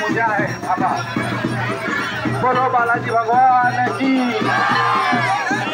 पूजा है बाबा बोलो बालाजी भगवान की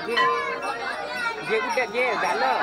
घे घे घे कुठे घे झालं